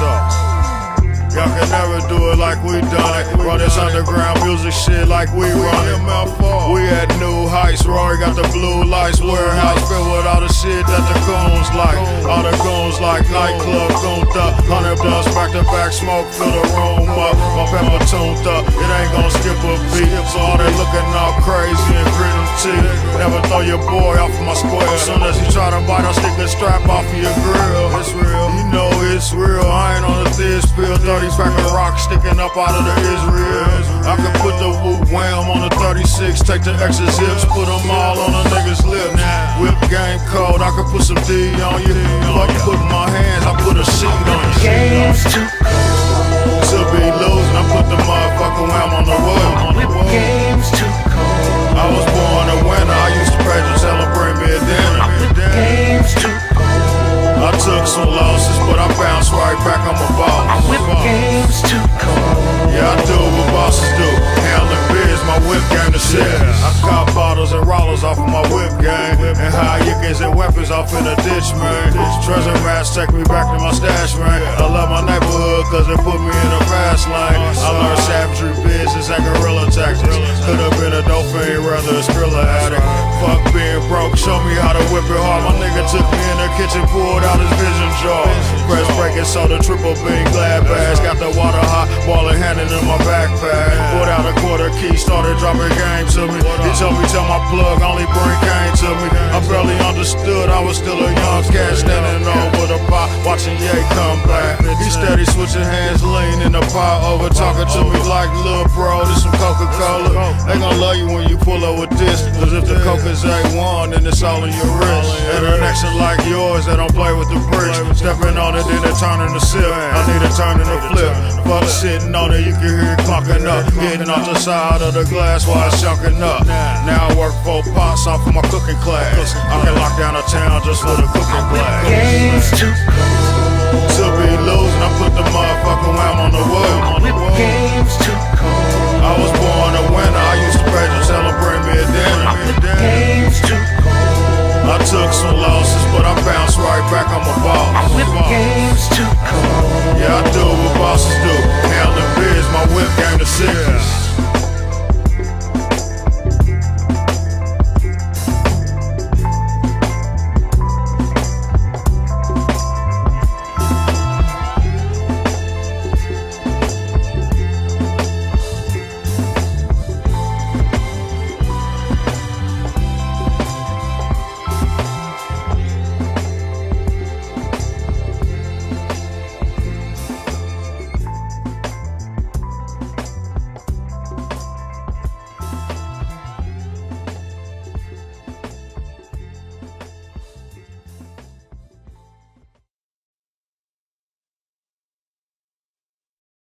though. Y'all can never do it like we done it. Run this underground music shit like we run it. We at new heights, Rory got the blue lights. Warehouse filled with all the shit that the goons like. All the goons like nightclub gooned up. Hundred blunts back to back, smoke fill the room up. My pepper tuned up, it ain't gonna skip a beat. So all they looking all crazy and gritting teeth. Never throw your boy off of my square. Soon as you try to bite, I'll stick a strap off of your grill. It's real, you know it's real. I ain't on the thin spill, 30 pack of rock sticking up out of the Israel. I can put the whoop wham on the 36, take the extra zips, put them all on a nigga's lip. Whip game cold, I can put some D on you. Fuck put my hands, I put a sheet on you. Game's too cold. To be losing, I put the motherfucking wham on the wood. Game's too cold. I was born a winner, I used to pray to celebrate me a dinner. Game's too cold. I took some losses, but I bounced right back on my balls. Whip game's too cold. Yeah, I do what bosses do. Handling biz, my whip game to shit. And rollers off of my whip gang. And high yickers and weapons off in the ditch, man. Treasure rats take me back to my stash, man. I love my neighborhood cause it put me in a fast lane. I learned savagery business and guerrilla tactics. Could have been a dolphin, rather a skrilla addict. Fuck being broke, show me how to whip it hard. My nigga took me in the kitchen, pulled out his vision jar. Press breaking soda, triple bean, glad bags. Got the water hot, balling handing in my a quarter key, started dropping game to me. He told me, tell my plug, only bring cane to me. I barely understood, I was still a young cat standing over the pot, watching Ye come back. He steady switching hands, lean in the pot talking to me like, little bro, this some Coca Cola. They gon' love you when you pull up with this, cause if the Coke is A1, then it's all in your wrist. And an action like yours that don't play with the bricks. Stepping on it, then it turning to sip. I need a turn in the flip. Fuck sitting on it, you can hear it clocking up. Hitting off the side of the glass while it's chunking up. Now I work for pots off of my cooking class. I can lock down a town just for the cooking class. Game's too cold. To be